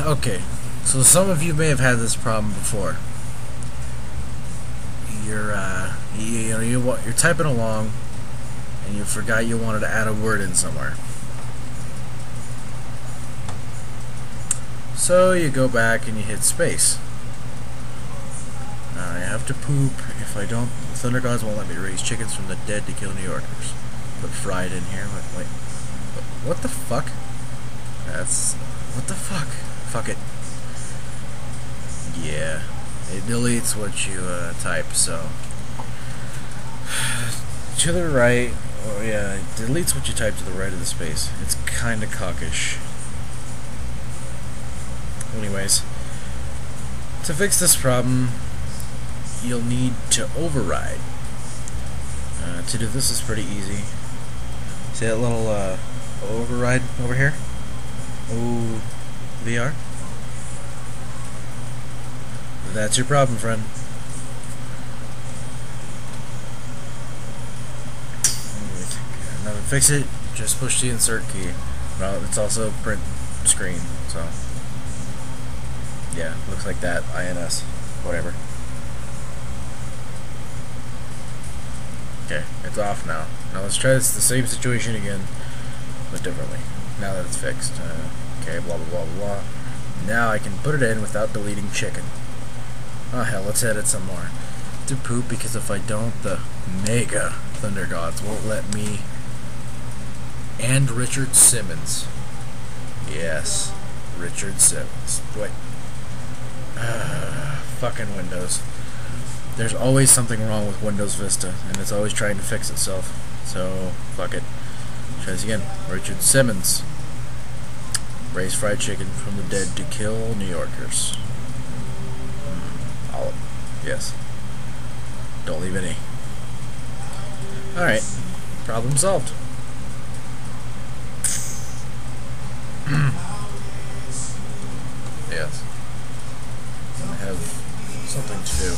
Okay, so some of you may have had this problem before. You're, uh, you, you know, you, you're typing along, and you forgot you wanted to add a word in somewhere. So you go back and you hit space. I have to poop. If I don't, Thunder Gods won't let me raise chickens from the dead to kill New Yorkers. Put fried in here. Wait, wait. What the fuck? That's what the fuck? Fuck it. Yeah, it deletes what you uh, type. So to the right. Oh yeah, it deletes what you type to the right of the space. It's kind of cockish. Anyways, to fix this problem, you'll need to override. Uh, to do this is pretty easy. See that little uh, override over here? Oh, VR? That's your problem, friend. To fix it, just push the insert key. Well, it's also print screen, so yeah, looks like that. INS, whatever. Okay, it's off now. Now let's try this the same situation again, but differently. Now that it's fixed. Uh, okay, blah blah blah blah. Now I can put it in without deleting chicken. Oh hell, let's edit some more. To poop because if I don't, the mega Thunder Gods won't let me. And Richard Simmons. Yes, Richard Simmons. Wait. Uh, fucking Windows. There's always something wrong with Windows Vista, and it's always trying to fix itself. So, fuck it. Try this again. Richard Simmons. Raise fried chicken from the dead to kill New Yorkers. Mm, Don't leave any. Alright. Problem solved. yes. I have something to do.